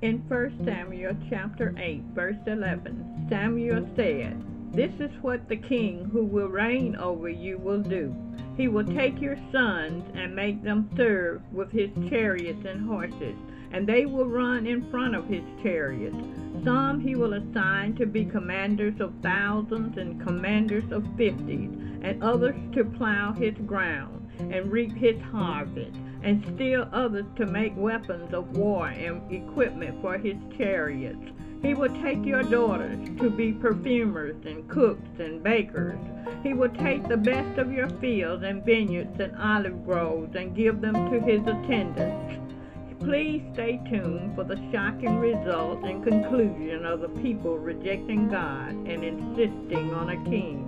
In 1 Samuel chapter 8, verse 11, Samuel said, This is what the king who will reign over you will do. He will take your sons and make them serve with his chariots and horses, and they will run in front of his chariots. Some he will assign to be commanders of thousands and commanders of fifties, and others to plow his ground and reap his harvest and still others to make weapons of war and equipment for his chariots. He will take your daughters to be perfumers and cooks and bakers. He will take the best of your fields and vineyards and olive groves and give them to his attendants. Please stay tuned for the shocking result and conclusion of the people rejecting God and insisting on a king.